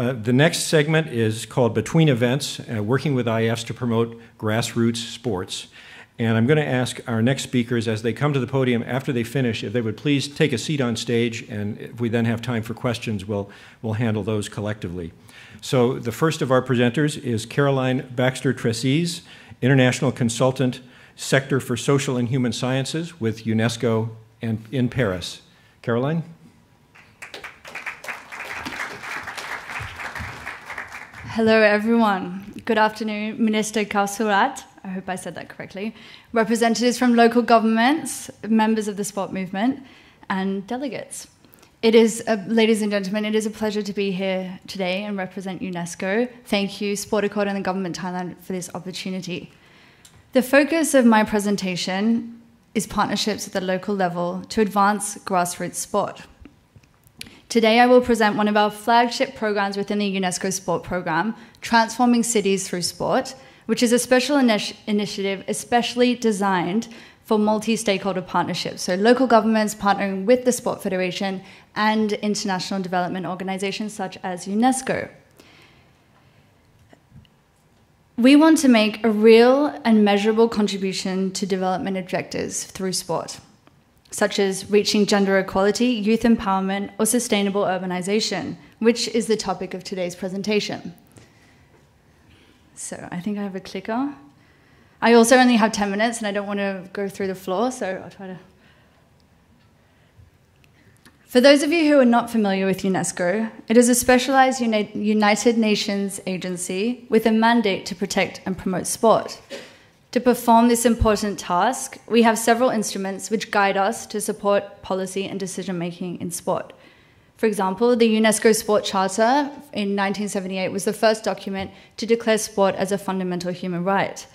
Uh, the next segment is called Between Events, uh, working with IFs to promote grassroots sports. And I'm going to ask our next speakers as they come to the podium after they finish if they would please take a seat on stage, and if we then have time for questions, we'll, we'll handle those collectively. So the first of our presenters is Caroline Baxter Tresize, International Consultant, Sector for Social and Human Sciences with UNESCO and in Paris. Caroline? Hello, everyone. Good afternoon, Minister Kowsurat. I hope I said that correctly. Representatives from local governments, members of the sport movement, and delegates. It is, ladies and gentlemen, it is a pleasure to be here today and represent UNESCO. Thank you, Sport Accord and the Government Thailand for this opportunity. The focus of my presentation is partnerships at the local level to advance grassroots sport. Today, I will present one of our flagship programs within the UNESCO Sport Program, Transforming Cities Through Sport, which is a special initi initiative especially designed for multi stakeholder partnerships. So, local governments partnering with the Sport Federation and international development organizations such as UNESCO. We want to make a real and measurable contribution to development objectives through sport such as reaching gender equality, youth empowerment, or sustainable urbanization, which is the topic of today's presentation. So I think I have a clicker. I also only have 10 minutes and I don't want to go through the floor, so I'll try to. For those of you who are not familiar with UNESCO, it is a specialized United Nations agency with a mandate to protect and promote sport. To perform this important task, we have several instruments which guide us to support policy and decision making in sport. For example, the UNESCO Sport Charter in 1978 was the first document to declare sport as a fundamental human right.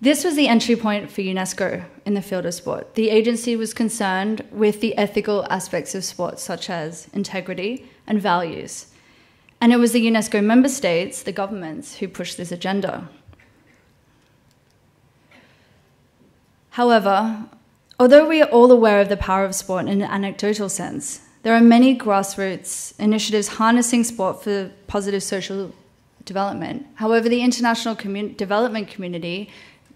This was the entry point for UNESCO in the field of sport. The agency was concerned with the ethical aspects of sport, such as integrity and values. And it was the UNESCO member states, the governments, who pushed this agenda. However, although we are all aware of the power of sport in an anecdotal sense, there are many grassroots initiatives harnessing sport for positive social development. However, the international commun- development community,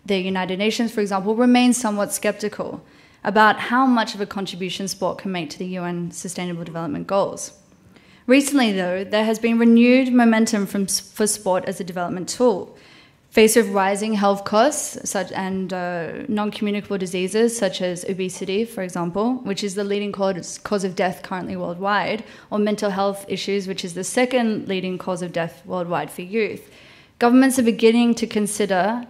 the United Nations, for example, remains somewhat skeptical about how much of a contribution sport can make to the UN Sustainable Development Goals. Recently, though, there has been renewed momentum from, for sport as a development tool. Faced with rising health costs such, and uh, non communicable diseases such as obesity, for example, which is the leading cause, cause of death currently worldwide, or mental health issues, which is the second leading cause of death worldwide for youth, governments are beginning to consider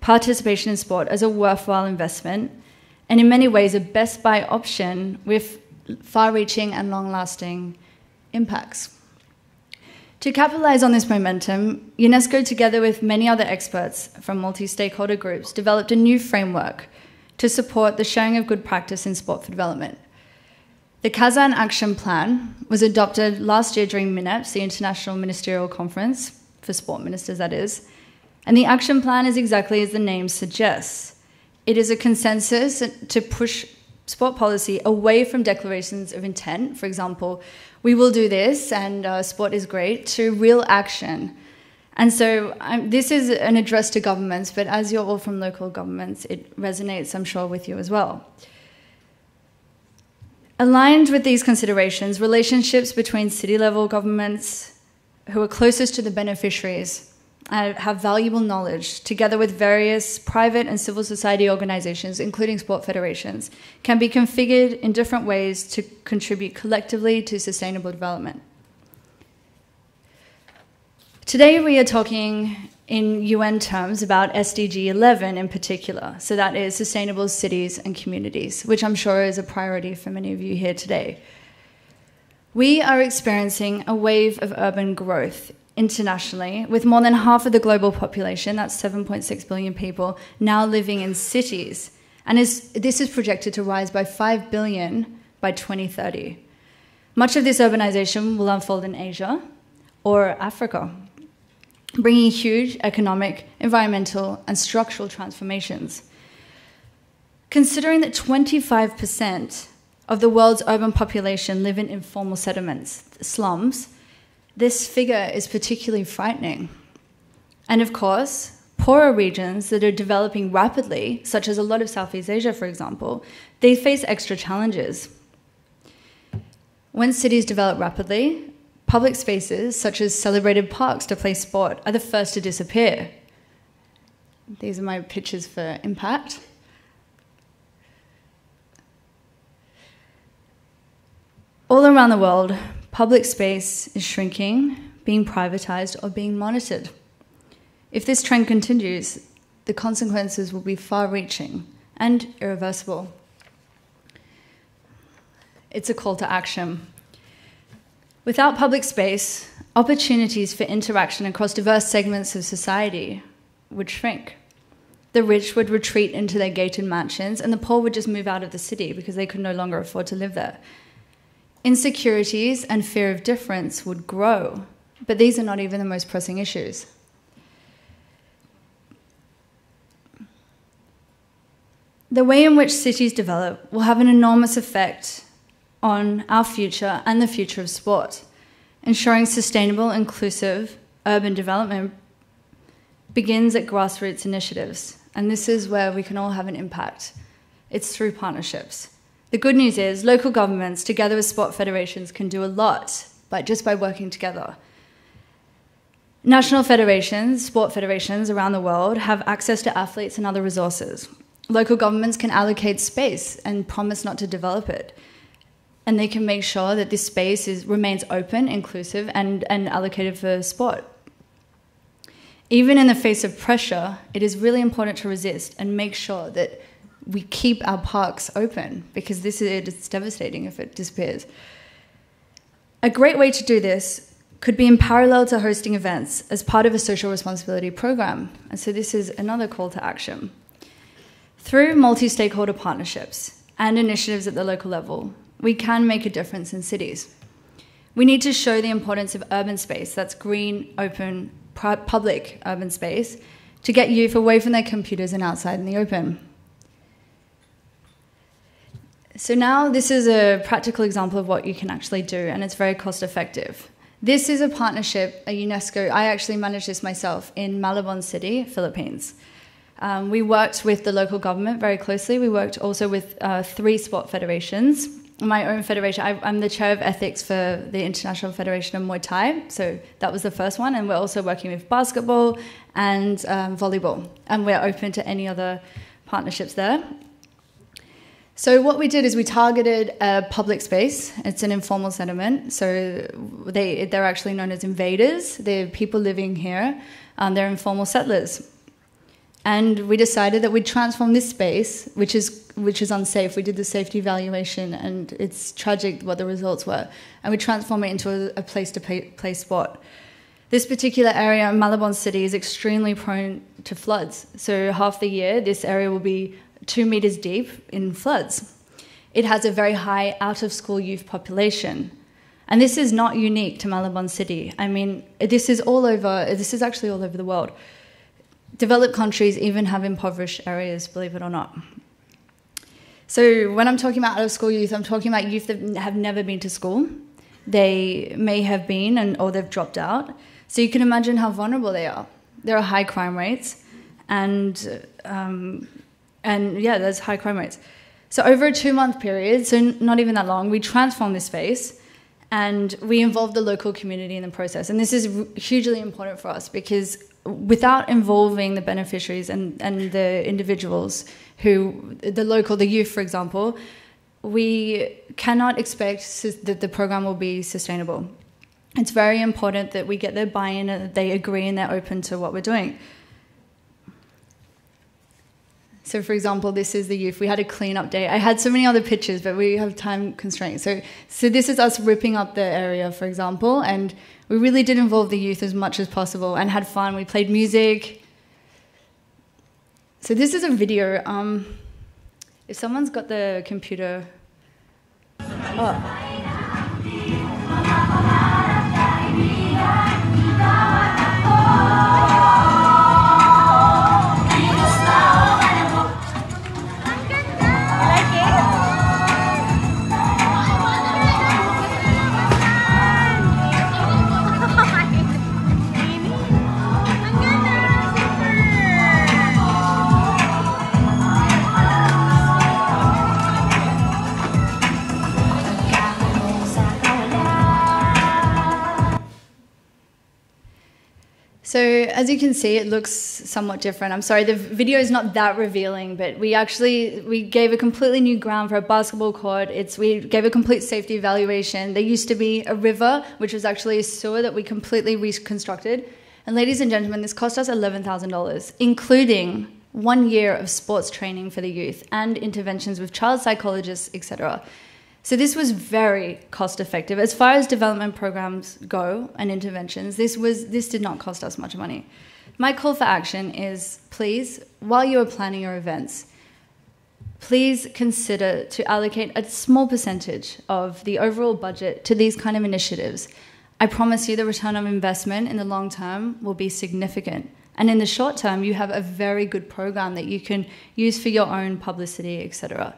participation in sport as a worthwhile investment and, in many ways, a best buy option with far reaching and long lasting impacts. To capitalize on this momentum, UNESCO, together with many other experts from multi stakeholder groups, developed a new framework to support the sharing of good practice in sport for development. The Kazan Action Plan was adopted last year during MINEPS, the International Ministerial Conference for Sport Ministers, that is. And the action plan is exactly as the name suggests it is a consensus to push sport policy away from declarations of intent, for example, we will do this and uh, sport is great, to real action. And so um, this is an address to governments, but as you're all from local governments, it resonates, I'm sure, with you as well. Aligned with these considerations, relationships between city level governments who are closest to the beneficiaries uh, have valuable knowledge, together with various private and civil society organizations, including sport federations, can be configured in different ways to contribute collectively to sustainable development. Today, we are talking in UN terms about SDG 11 in particular. So, that is sustainable cities and communities, which I'm sure is a priority for many of you here today. We are experiencing a wave of urban growth internationally, with more than half of the global population, that's 7.6 billion people, now living in cities. And is, this is projected to rise by 5 billion by 2030. Much of this urbanization will unfold in Asia or Africa, bringing huge economic, environmental, and structural transformations. Considering that 25% of the world's urban population live in informal settlements, slums, this figure is particularly frightening. And of course, poorer regions that are developing rapidly, such as a lot of Southeast Asia, for example, they face extra challenges. When cities develop rapidly, public spaces, such as celebrated parks to play sport, are the first to disappear. These are my pictures for impact. All around the world, public space is shrinking, being privatized, or being monitored. If this trend continues, the consequences will be far reaching and irreversible. It's a call to action. Without public space, opportunities for interaction across diverse segments of society would shrink. The rich would retreat into their gated mansions, and the poor would just move out of the city because they could no longer afford to live there. Insecurities and fear of difference would grow, but these are not even the most pressing issues. The way in which cities develop will have an enormous effect on our future and the future of sport. Ensuring sustainable, inclusive urban development begins at grassroots initiatives, and this is where we can all have an impact. It's through partnerships. The good news is local governments, together with sport federations, can do a lot by, just by working together. National federations, sport federations around the world, have access to athletes and other resources. Local governments can allocate space and promise not to develop it. And they can make sure that this space is, remains open, inclusive, and, and allocated for sport. Even in the face of pressure, it is really important to resist and make sure that we keep our parks open because this is it's devastating if it disappears. A great way to do this could be in parallel to hosting events as part of a social responsibility program. And so this is another call to action. Through multi stakeholder partnerships and initiatives at the local level, we can make a difference in cities. We need to show the importance of urban space, that's green, open, public urban space, to get youth away from their computers and outside in the open. So now this is a practical example of what you can actually do, and it's very cost effective. This is a partnership, a UNESCO. I actually managed this myself in Malabon City, Philippines. Um, we worked with the local government very closely. We worked also with uh, three sport federations. My own federation, I, am the chair of ethics for the International Federation of Muay Thai, so that was the first one. And we're also working with basketball and um, volleyball, and we're open to any other partnerships there. So what we did is we targeted a public space. It's an informal settlement. So they they're actually known as invaders. They're people living here. Um, they're informal settlers. And we decided that we'd transform this space, which is which is unsafe. We did the safety evaluation, and it's tragic what the results were. And we transform it into a, a place to play, sport. This particular area in Malabon City is extremely prone to floods. So half the year, this area will be two meters deep in floods. It has a very high out of school youth population. And this is not unique to Malabon City. I mean, this is all over, this is actually all over the world. Developed countries even have impoverished areas, believe it or not. So, when I'm talking about out of school youth, I'm talking about youth that have never been to school. They may have been, and, or they've dropped out. So, you can imagine how vulnerable they are. There are high crime rates, and um, and yeah, there's high crime rates. So over a two month period, so not even that long, we transformed this space and we involved the local community in the process. And this is hugely important for us because without involving the beneficiaries and, and the individuals who, the local, the youth, for example, we cannot expect that the program will be sustainable. It's very important that we get their buy in and that they agree and they're open to what we're doing. So, for example, this is the youth. We had a cleanup day. I had so many other pictures, but we have time constraints. So, so this is us ripping up the area, for example, and we really did involve the youth as much as possible and had fun. We played music. So this is a video. Um, if someone's got the computer, oh. So as you can see, it looks somewhat different. I'm sorry, the video is not that revealing, but we actually we gave a completely new ground for a basketball court. It's we gave a complete safety evaluation. There used to be a river, which was actually a sewer that we completely reconstructed. And ladies and gentlemen, this cost us eleven thousand dollars, including one year of sports training for the youth and interventions with child psychologists, etc. So this was very cost effective. As far as development programs go and interventions, this was this did not cost us much money. My call for action is please, while you are planning your events, please consider to allocate a small percentage of the overall budget to these kind of initiatives. I promise you the return on investment in the long term will be significant. And in the short term, you have a very good program that you can use for your own publicity, etc.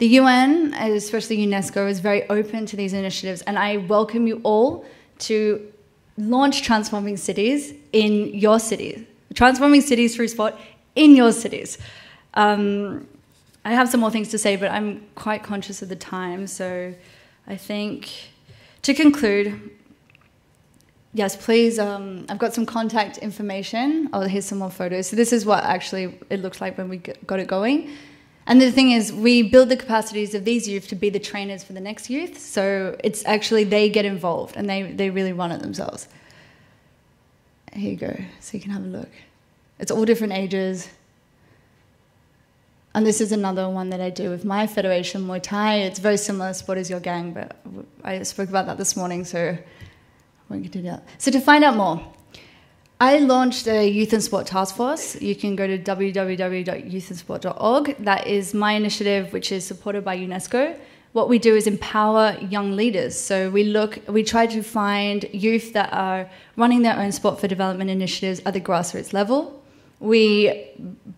The UN, especially UNESCO, is very open to these initiatives, and I welcome you all to launch transforming cities in your cities, transforming cities through sport in your cities. Um, I have some more things to say, but I'm quite conscious of the time, so I think to conclude, yes, please. Um, I've got some contact information. Oh, here's some more photos. So this is what actually it looked like when we got it going. And the thing is, we build the capacities of these youth to be the trainers for the next youth. So it's actually they get involved and they, they really run it themselves. Here you go, so you can have a look. It's all different ages. And this is another one that I do with my federation, Muay Thai. It's very similar, Sport is Your Gang, but I spoke about that this morning, so I won't into that. So to find out more, I launched a youth and sport task force. You can go to www.youthandsport.org. That is my initiative, which is supported by UNESCO. What we do is empower young leaders. So we look, we try to find youth that are running their own sport for development initiatives at the grassroots level we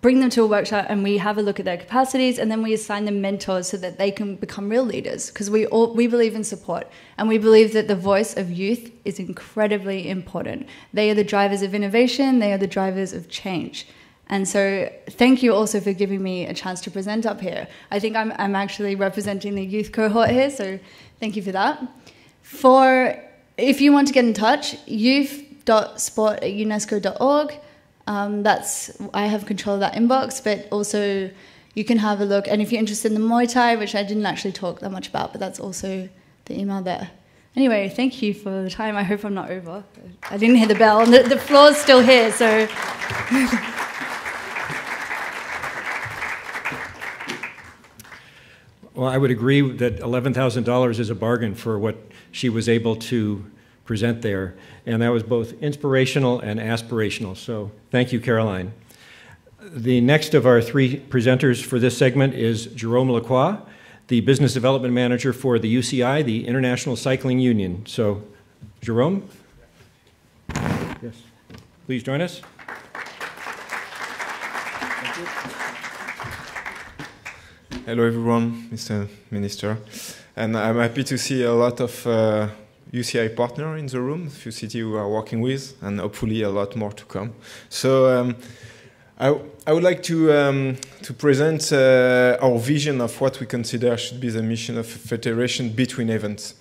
bring them to a workshop and we have a look at their capacities and then we assign them mentors so that they can become real leaders. Because we all we believe in support and we believe that the voice of youth is incredibly important. They are the drivers of innovation they are the drivers of change. And so thank you also for giving me a chance to present up here. I think i'm, I'm actually representing the youth cohort here so thank you for that. For if you want to get in touch youth.sport at unesco.org um, that's I have control of that inbox, but also you can have a look. And if you're interested in the Muay Thai, which I didn't actually talk that much about, but that's also the email there. Anyway, thank you for the time. I hope I'm not over. I didn't hear the bell, and the, the floor's still here, so. well, I would agree that $11,000 is a bargain for what she was able to present there. And that was both inspirational and aspirational. So thank you, Caroline. The next of our three presenters for this segment is Jerome Lacroix, the Business Development Manager for the UCI, the International Cycling Union. So, Jerome? Yes. Please join us. Hello, everyone, Mr. Minister. And I'm happy to see a lot of uh, UCI partner in the room, a few cities we are working with, and hopefully a lot more to come. So um, I, I, would like to, um, to present uh, our vision of what we consider should be the mission of a federation between events.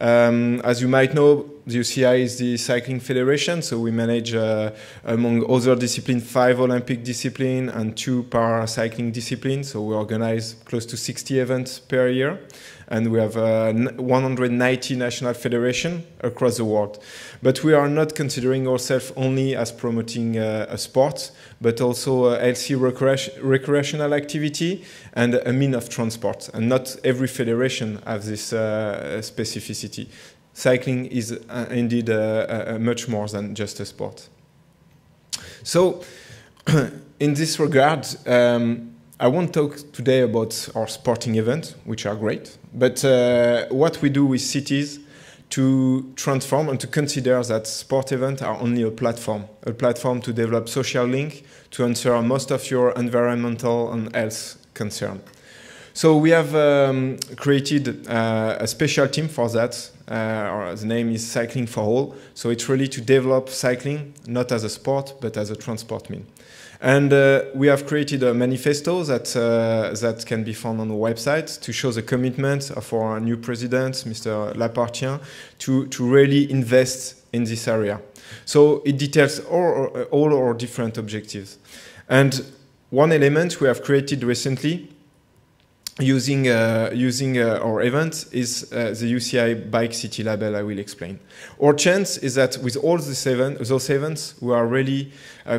Um, as you might know, the UCI is the cycling federation, so we manage, uh, among other disciplines, five Olympic disciplines and two para cycling disciplines. So we organize close to 60 events per year and we have uh, 190 national federations across the world. But we are not considering ourselves only as promoting uh, a sport, but also a healthy recreational activity and a mean of transport. And not every federation has this uh, specificity. Cycling is uh, indeed uh, uh, much more than just a sport. So, in this regard, um, I won't talk today about our sporting events, which are great, but uh, what we do with cities to transform and to consider that sport events are only a platform, a platform to develop social link, to answer most of your environmental and health concern. So we have um, created uh, a special team for that. Uh, the name is Cycling for All. So it's really to develop cycling not as a sport but as a transport mean. And uh, we have created a manifesto that uh, that can be found on the website to show the commitment of our new president, Mr. Lappartient, to to really invest in this area. So it details all, all our different objectives. And one element we have created recently using uh, using uh, our event is uh, the UCI Bike City label. I will explain. Our chance is that with all these event, those events, we are really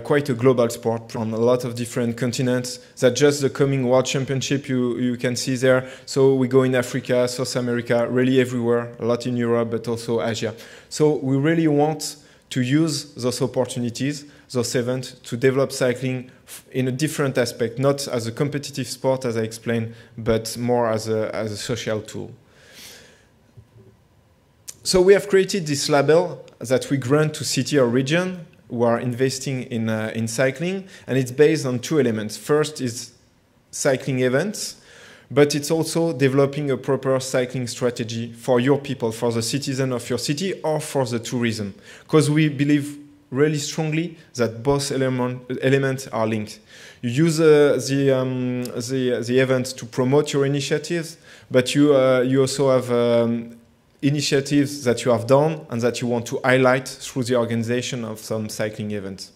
quite a global sport on a lot of different continents. That just the coming World Championship you you can see there. So we go in Africa, South America, really everywhere. A lot in Europe, but also Asia. So we really want to use those opportunities, those events, to develop cycling in a different aspect, not as a competitive sport, as I explained, but more as a, as a social tool. So we have created this label that we grant to city or region who are investing in, uh, in cycling, and it's based on two elements. First is cycling events, but it's also developing a proper cycling strategy for your people, for the citizen of your city, or for the tourism. Because we believe really strongly that both element, elements are linked. You use uh, the, um, the, the event to promote your initiatives, but you, uh, you also have um, initiatives that you have done and that you want to highlight through the organization of some cycling events.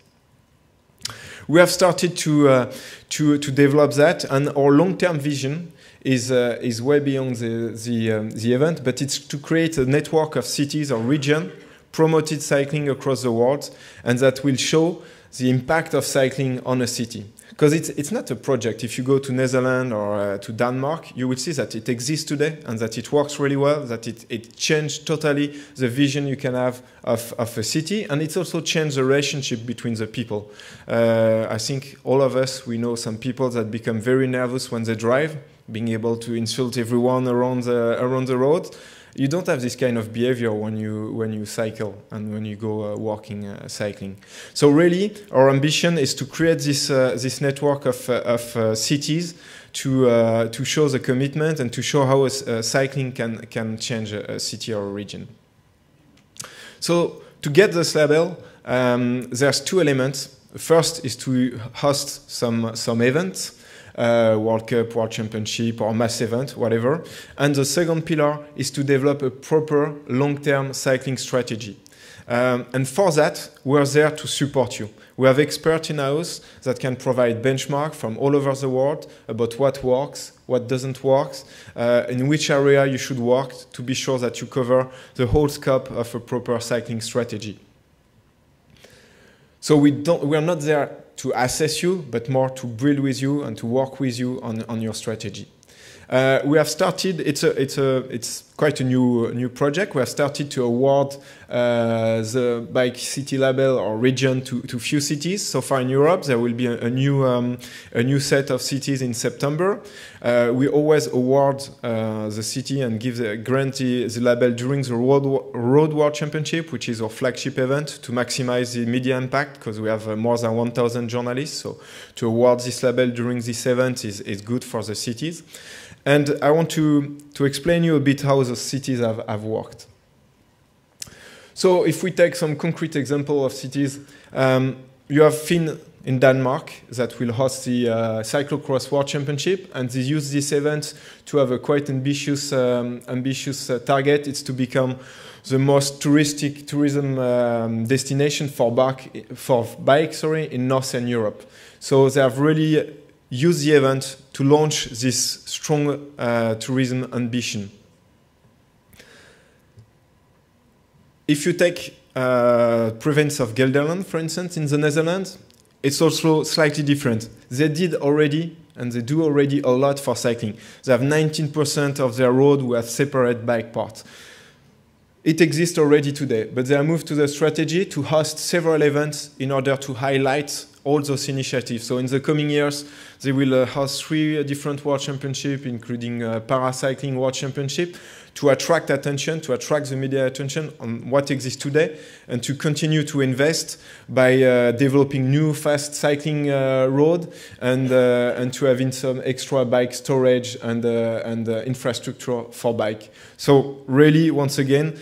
We have started to, uh, to, to develop that, and our long-term vision is, uh, is way beyond the, the, um, the event, but it's to create a network of cities or region promoted cycling across the world, and that will show the impact of cycling on a city. Because it's, it's not a project. If you go to Netherlands or uh, to Denmark, you will see that it exists today and that it works really well, that it, it changed totally the vision you can have of, of a city, and it's also changed the relationship between the people. Uh, I think all of us, we know some people that become very nervous when they drive, being able to insult everyone around the, around the road you don't have this kind of behavior when you when you cycle and when you go uh, walking uh, cycling. So really our ambition is to create this uh, this network of, uh, of uh, cities to uh, to show the commitment and to show how cycling can can change a, a, city or a region. So to get this label um, there's two elements. First is to host some some events uh, World Cup, World Championship, or mass event, whatever. And the second pillar is to develop a proper long-term cycling strategy. Um, and for that, we're there to support you. We have experts in house that can provide benchmark from all over the world about what works, what doesn't work, uh, in which area you should work to be sure that you cover the whole scope of a proper cycling strategy. So we don't, we are not there to assess you, but more to build with you and to work with you on, on your strategy. Uh, we have started. It's a, it's a, it's quite a new, new project. We have started to award uh, the Bike City label or region to, to few cities. So far in Europe, there will be a, a new, um, a new set of cities in September. Uh, we always award uh, the city and give the grant the, label during the Road, Road World Championship, which is our flagship event, to maximize the media impact because we have uh, more than 1,000 journalists. So to award this label during this event is, is good for the cities. And I want to, to explain you a bit how the cities have, have worked. So if we take some concrete example of cities, um, you have Fyn in Denmark that will host the uh, cyclocross world championship, and they use this event to have a quite ambitious, um, ambitious uh, target. It's to become the most touristic tourism um, destination for bike, for bike, sorry, in Northern Europe. So they have really used the event to launch this strong uh, tourism ambition. If you take uh, province of Gelderland, for instance, in the Netherlands, it's also slightly different. They did already, and they do already a lot for cycling. They have 19% of their road have separate bike paths. It exists already today, but they have moved to the strategy to host several events in order to highlight all those initiatives. So in the coming years, they will uh, host three different World Championships, including uh, Paracycling World Championship, to attract attention, to attract the media attention on what exists today, and to continue to invest by uh, developing new fast cycling uh, road and uh, and to having some extra bike storage and uh, and uh, infrastructure for bike. So really, once again,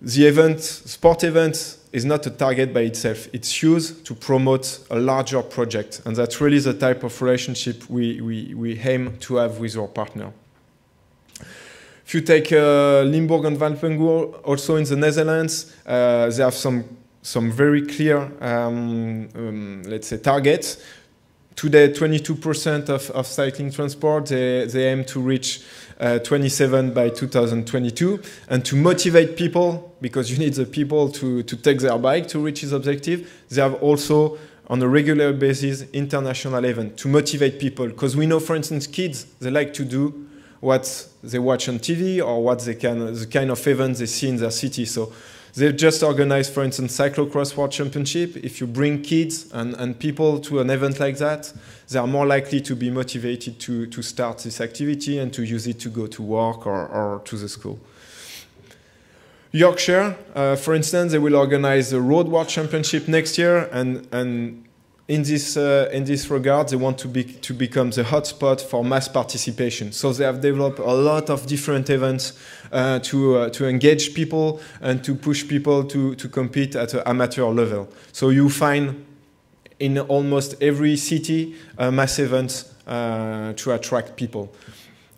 the event, sport event, is not a target by itself. It's used to promote a larger project, and that's really the type of relationship we we, we aim to have with our partner. If you take uh, Limburg and Valkenburg, also in the Netherlands, uh, they have some some very clear, um, um, let's say, targets. Today, 22% of, of cycling transport, they, they aim to reach uh, 27 by 2022. And to motivate people, because you need the people to, to take their bike to reach this objective, they have also on a regular basis international event to motivate people. Because we know, for instance, kids, they like to do what they watch on TV or what they can, the kind of events they see in their city. So They've just organized, for instance, Cyclocross World Championship. If you bring kids and, and people to an event like that, they are more likely to be motivated to, to start this activity and to use it to go to work or, or to the school. Yorkshire, uh, for instance, they will organize the Road World Championship next year, and, and in this uh, in this regard, they want to be to become the hotspot for mass participation. So they have developed a lot of different events uh, to uh, to engage people and to push people to to compete at an amateur level. So you find in almost every city mass events uh, to attract people.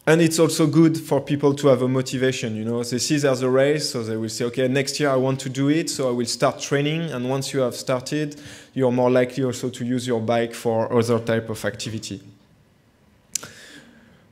And it's also good for people to have a motivation. You know, they see there's a race, so they will say, okay, next year I want to do it, so I will start training. And once you have started, you're more likely also to use your bike for other type of activity.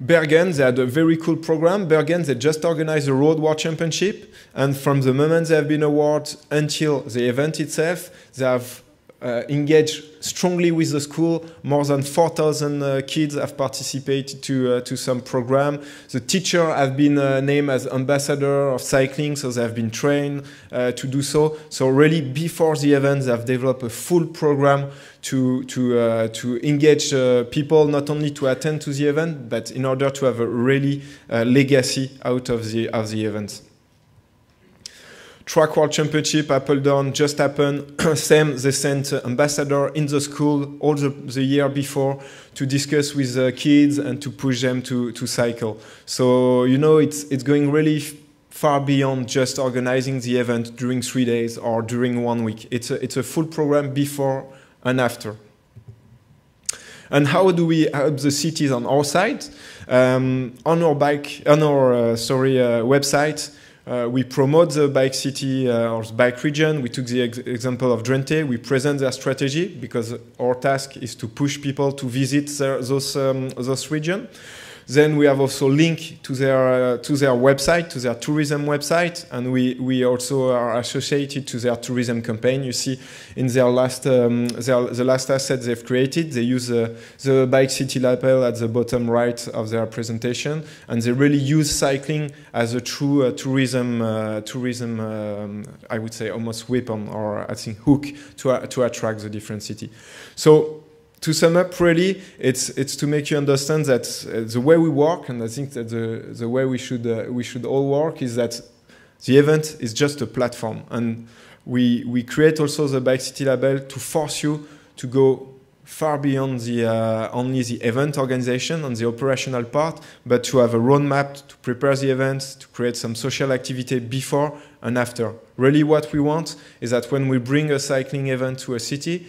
Bergen, they had a very cool program. Bergen, they just organized a Road War Championship, and from the moment they have been awarded until the event itself, they have uh, engaged strongly with the school. More than 4,000 uh, kids have participated to, uh, to some program. The teacher have been uh, named as ambassador of cycling, so they have been trained uh, to do so. So really, before the event, they have developed a full program to, to, uh, to engage people, not only to attend to the event, but in order to have a really legacy out of the, of the event. Track World Championship, Apeldoorn just happened. Same, they sent ambassador in the school all the, the year before to discuss with the kids and to push them to, to cycle. So, you know, it's, it's going really far beyond just organizing the event during three days or during one week. It's a, it's a full program before and after. And how do we help the cities on our side? Um, on our bike, on our uh, sorry uh, website, uh, we promote the bike city uh, or bike region. We took the ex example of Drenthe. We present their strategy because our task is to push people to visit those, um, those regions. Then we have also link to their uh, to their website, to their tourism website, and we, we also are associated to their tourism campaign. You see, in their last um, their, the last asset they've created, they use uh, the bike city label at the bottom right of their presentation, and they really use cycling as a true uh, tourism uh, tourism um, I would say almost weapon or I think hook to uh, to attract the different city. So to sum up, really, it's it's to make you understand that uh, the way we work, and I think that the the way we should uh, we should all work is that the event is just a platform, and we we create also the Bike City label to force you to go far beyond the uh, only the event organization and the operational part, but to have a roadmap to prepare the events, to create some social activity before and after. Really, what we want is that when we bring a cycling event to a city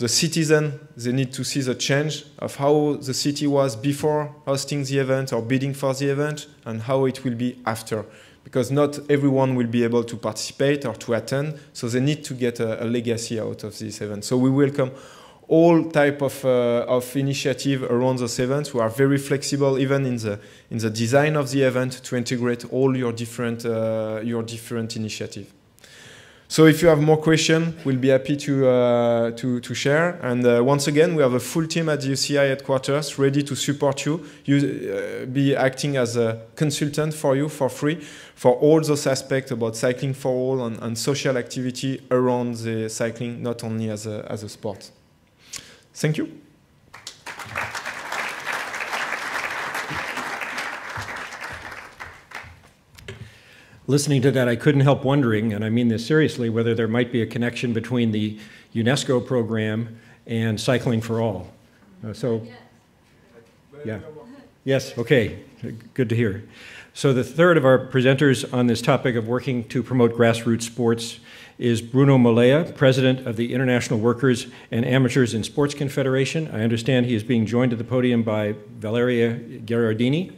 the citizen, they need to see the change of how the city was before hosting the event or bidding for the event and how it will be after. Because not everyone will be able to participate or to attend, so they need to get a, a legacy out of this event. So we welcome all type of, uh, of initiative around those events. We are very flexible even in the, in the design of the event to integrate all your different, uh, your different initiative. So if you have more questions, we'll be happy to, uh, to, to, share. And uh, once again, we have a full team at the UCI headquarters ready to support you, you uh, be acting as a consultant for you for free for all those aspects about cycling for all and, and social activity around the cycling, not only as a, as a sport. Thank you. Listening to that, I couldn't help wondering, and I mean this seriously, whether there might be a connection between the UNESCO program and Cycling for All. Uh, so, yeah. Yes, okay, good to hear. So, the third of our presenters on this topic of working to promote grassroots sports is Bruno Molea, president of the International Workers and Amateurs in Sports Confederation. I understand he is being joined at the podium by Valeria Gherardini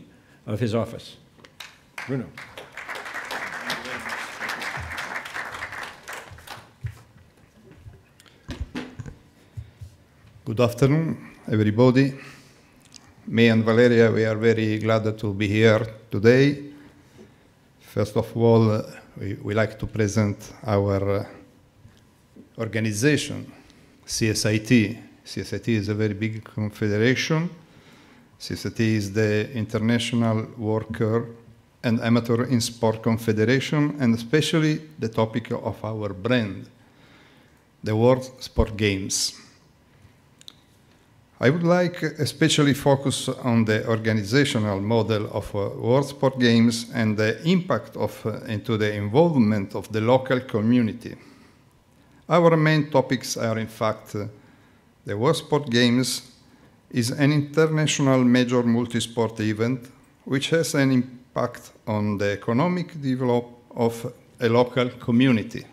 of his office. Bruno. Good afternoon, everybody. Me and Valeria, we are very glad to be here today. First of all, uh, we, we like to present our uh, organization, CSIT. CSIT is a very big confederation. CSIT is the International Worker and Amateur in Sport Confederation, and especially the topic of our brand, the World Sport Games. I would like especially focus on the organizational model of uh, World Sport Games and the impact of uh, into the involvement of the local community. Our main topics are in fact uh, the World Sport Games is an international major multi-sport event which has an impact on the economic development of a local community.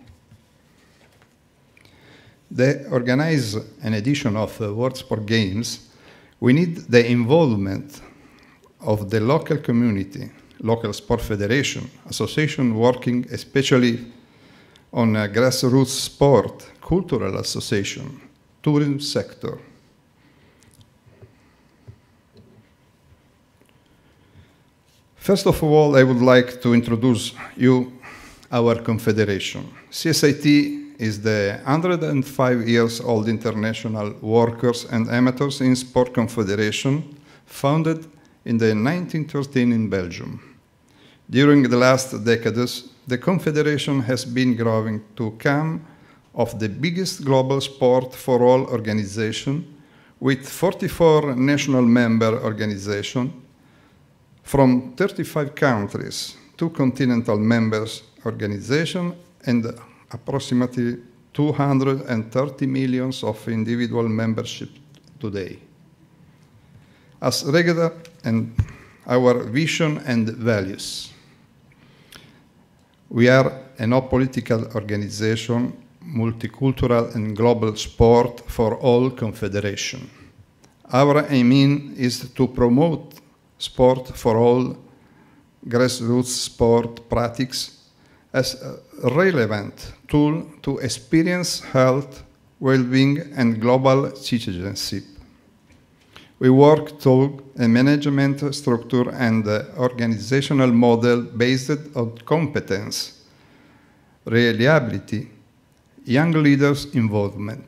They organize an edition of the World Sport Games, we need the involvement of the local community, local sport federation, association working especially on grassroots sport, cultural association, tourism sector. First of all, I would like to introduce you our confederation. CSIT is the 105 years old International Workers and Amateurs in Sport Confederation, founded in the 1913 in Belgium. During the last decades, the Confederation has been growing to come of the biggest global sport for all organization, with 44 national member organizations from 35 countries, two continental members organization, and approximately 230 millions of individual membership today. As regular and our vision and values. We are a no-political organization, multicultural and global sport for all confederation. Our aim is to promote sport for all grassroots sport practice as a relevant tool to experience health, well-being, and global citizenship. We work to a management structure and organizational model based on competence, reliability, young leaders' involvement.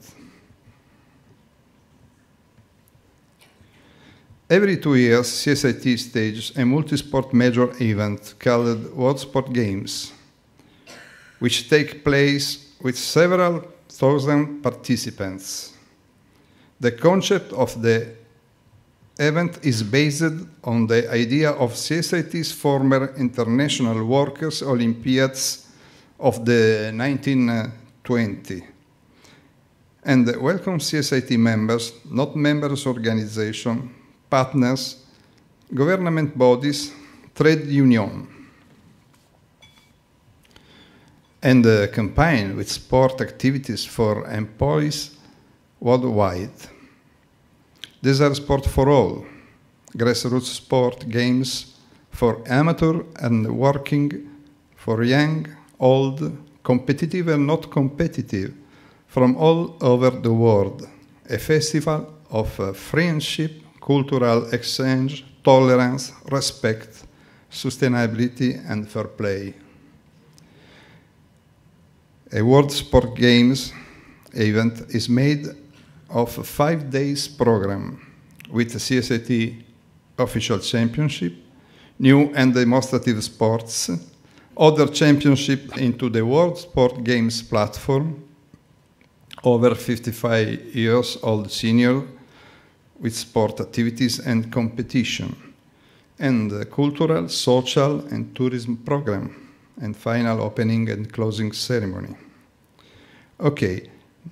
Every two years, CSIT stages a multi-sport major event called World Sport Games which take place with several thousand participants. The concept of the event is based on the idea of CSIT's former International Workers' Olympiads of the 1920 and welcome CSIT members, not members organizations, partners, government bodies, trade union, and a campaign with sport activities for employees worldwide. These are sport for all, grassroots sport games for amateur and working, for young, old, competitive and not competitive, from all over the world. A festival of uh, friendship, cultural exchange, tolerance, respect, sustainability, and fair play a World Sport Games event is made of a five days program with the CSIT official championship, new and demonstrative sports, other championship into the World Sport Games platform, over 55 years old senior with sport activities and competition, and cultural, social, and tourism program, and final opening and closing ceremony. Okay,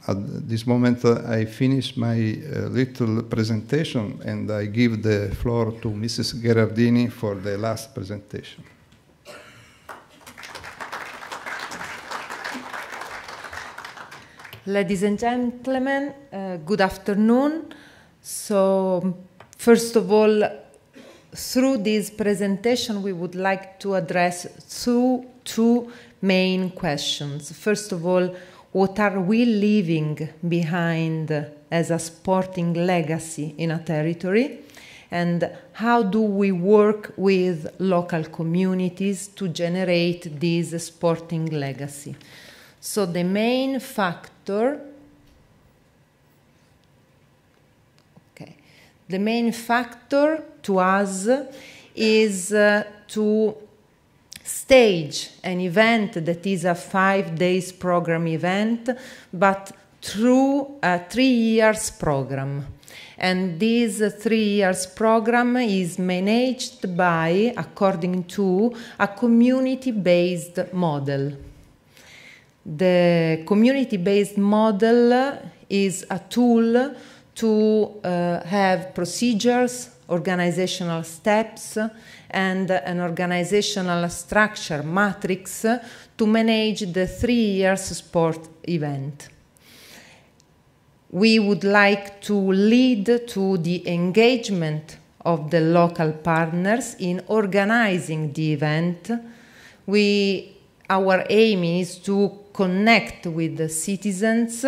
at this moment uh, I finish my uh, little presentation and I give the floor to Mrs. Gherardini for the last presentation. Ladies and gentlemen, uh, good afternoon. So, first of all, through this presentation, we would like to address two, two main questions. First of all, what are we leaving behind as a sporting legacy in a territory? And how do we work with local communities to generate this sporting legacy? So, the main factor okay, the main factor to us is uh, to stage an event that is a five days program event, but through a three years program. And this three years program is managed by, according to, a community based model. The community based model is a tool to uh, have procedures, organizational steps, and an organizational structure matrix to manage the three years sport event. We would like to lead to the engagement of the local partners in organizing the event. We, our aim is to connect with the citizens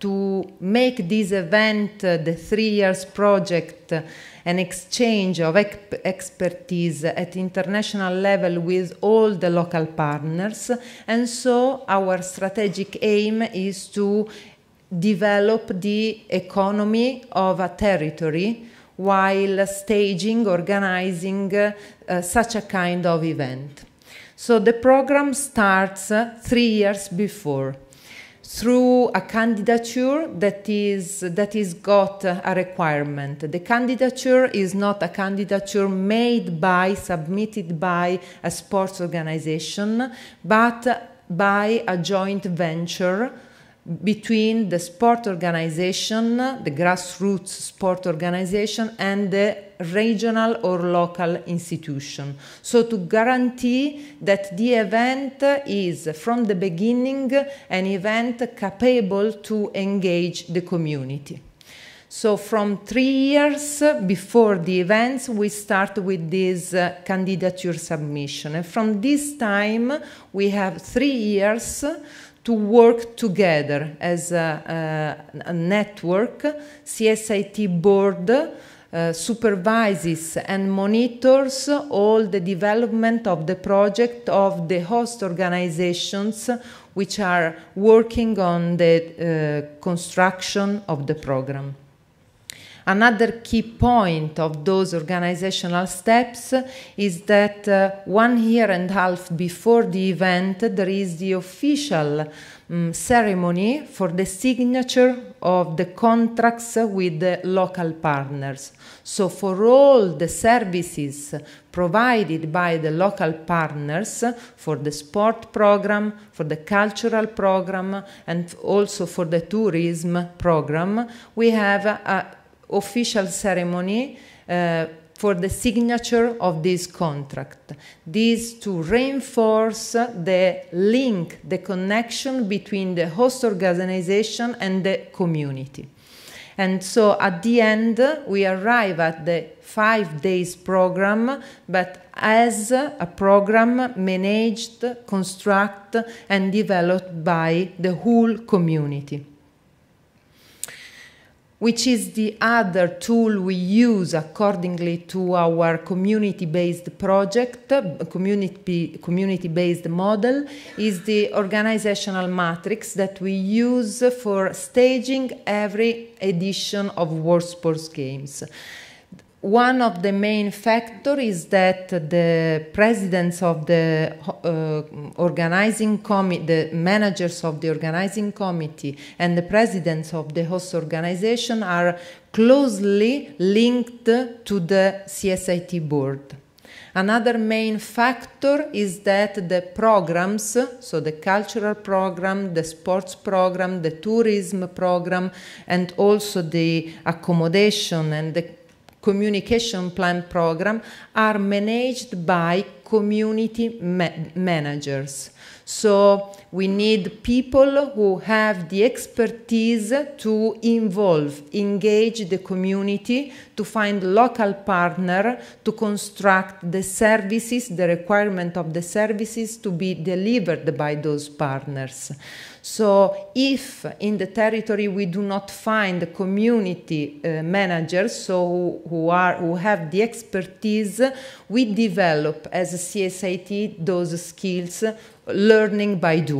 to make this event, uh, the three years project, uh, an exchange of expertise at international level with all the local partners. And so our strategic aim is to develop the economy of a territory while staging, organizing uh, such a kind of event. So the program starts uh, three years before through a candidature that is that is got a requirement. The candidature is not a candidature made by submitted by a sports organization, but by a joint venture between the sport organization, the grassroots sport organization, and the regional or local institution. So, to guarantee that the event is from the beginning an event capable to engage the community. So, from three years before the events, we start with this uh, candidature submission. And from this time, we have three years to work together as a, a, a network. CSIT board uh, supervises and monitors all the development of the project of the host organizations which are working on the uh, construction of the program. Another key point of those organizational steps is that uh, one year and a half before the event, there is the official um, ceremony for the signature of the contracts with the local partners. So, for all the services provided by the local partners for the sport program, for the cultural program, and also for the tourism program, we have a official ceremony uh, for the signature of this contract. This to reinforce the link, the connection between the host organization and the community. And so at the end, we arrive at the five days program, but as a program managed, constructed, and developed by the whole community which is the other tool we use accordingly to our community-based project, community, community-based model, is the organizational matrix that we use for staging every edition of World Sports Games. One of the main factors is that the presidents of the uh, organizing committee, the managers of the organizing committee, and the presidents of the host organization are closely linked to the CSIT board. Another main factor is that the programs, so the cultural program, the sports program, the tourism program, and also the accommodation and the communication plan program are managed by community ma managers. So we need people who have the expertise to involve, engage the community, to find local partner, to construct the services, the requirement of the services to be delivered by those partners. So if in the territory we do not find community uh, managers, so who, are, who have the expertise, we develop as a CSIT those skills, learning by doing.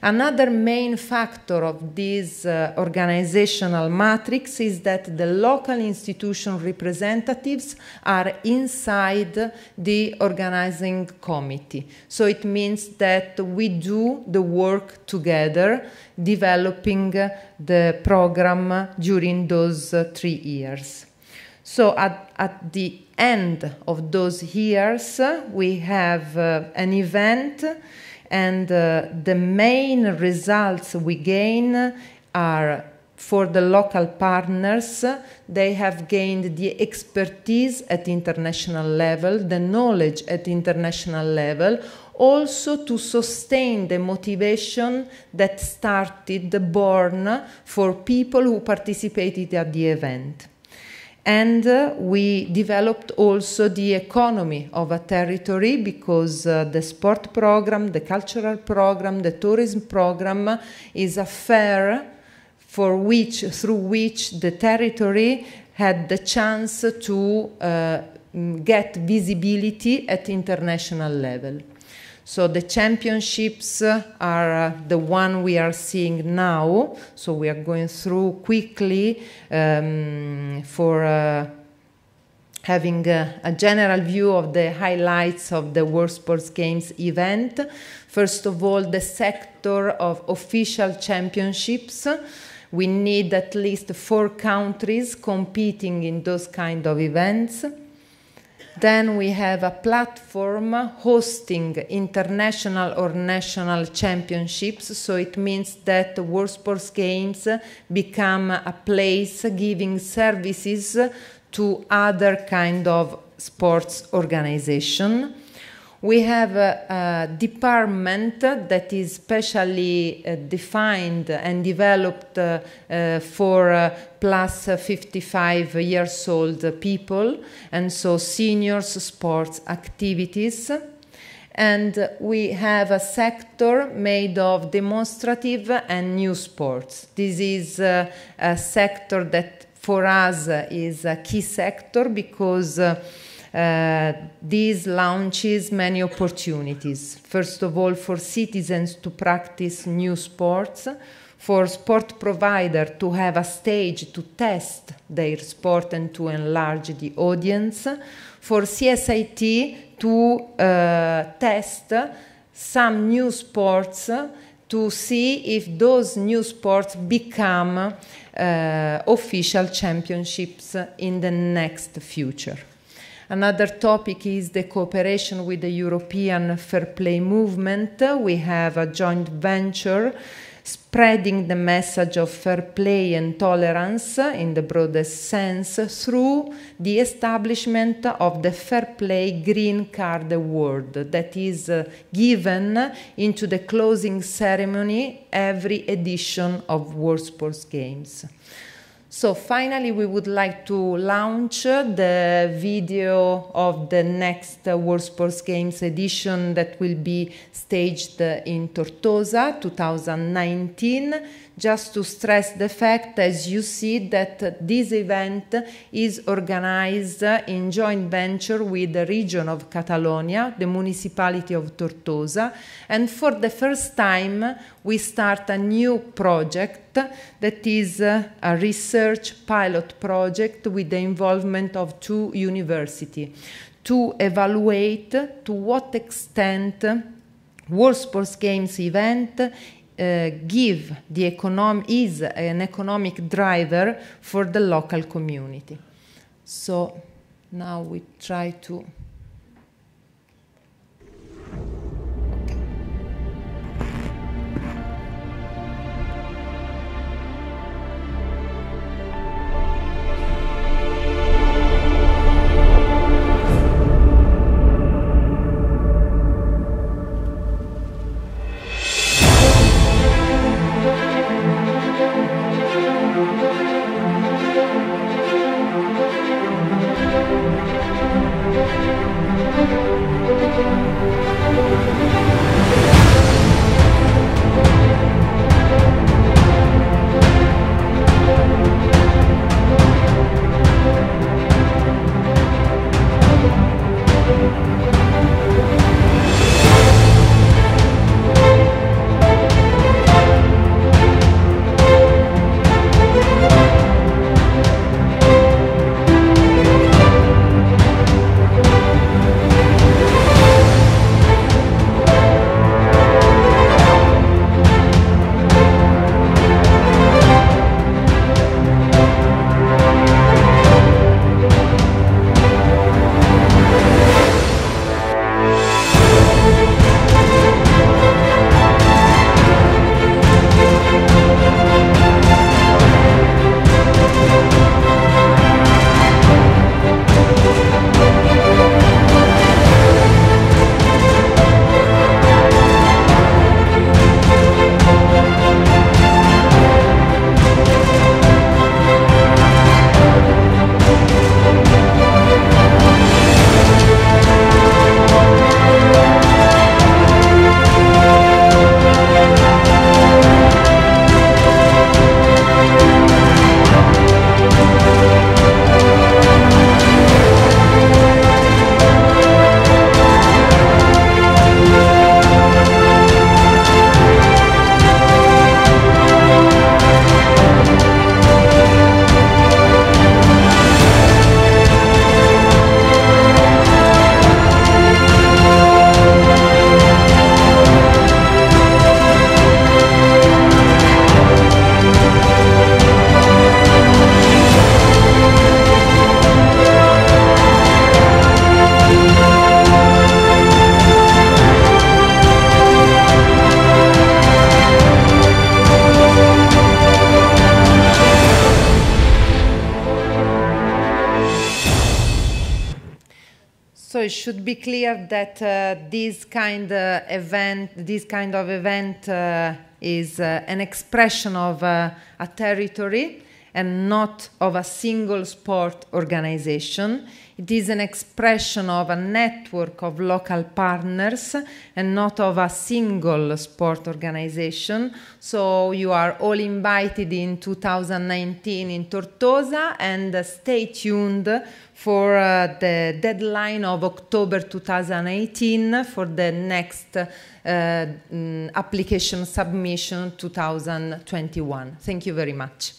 Another main factor of this uh, organizational matrix is that the local institution representatives are inside the organizing committee. So it means that we do the work together, developing the program during those uh, three years. So at, at the end of those years, we have uh, an event and uh, the main results we gain are for the local partners, they have gained the expertise at international level, the knowledge at international level, also to sustain the motivation that started born for people who participated at the event. And uh, we developed also the economy of a territory because uh, the sport program, the cultural program, the tourism program is a fair for which, through which the territory had the chance to uh, get visibility at international level. So the championships are uh, the one we are seeing now. So we are going through quickly um, for uh, having a, a, general view of the highlights of the World Sports Games event. First of all, the sector of official championships. We need at least four countries competing in those kind of events. Then we have a platform hosting international or national championships. So it means that World Sports Games become a place giving services to other kind of sports organization. We have a, a department that is specially uh, defined and developed uh, uh, for plus 55 years old people, and so seniors sports activities. And we have a sector made of demonstrative and new sports. This is uh, a sector that for us is a key sector because uh, uh, this launches many opportunities. First of all, for citizens to practice new sports, for sport provider to have a stage to test their sport and to enlarge the audience, for CSIT to uh, test some new sports to see if those new sports become uh, official championships in the next future. Another topic is the cooperation with the European Fair Play movement. We have a joint venture spreading the message of fair play and tolerance in the broadest sense through the establishment of the Fair Play Green Card Award that is uh, given into the closing ceremony every edition of World Sports Games. So finally, we would like to launch the video of the next World Sports Games edition that will be staged in Tortosa 2019 just to stress the fact, as you see, that this event is organized in joint venture with the region of Catalonia, the municipality of Tortosa, and for the first time we start a new project that is a research pilot project with the involvement of two universities to evaluate to what extent World Sports Games event uh, give the economic is an economic driver for the local community. So now we try to it should be clear that uh, this kind of event, this kind of event uh, is uh, an expression of uh, a territory and not of a single sport organization. It is an expression of a network of local partners and not of a single sport organization. So you are all invited in 2019 in Tortosa and uh, stay tuned for uh, the deadline of October 2018 for the next uh, mm, application submission 2021. Thank you very much.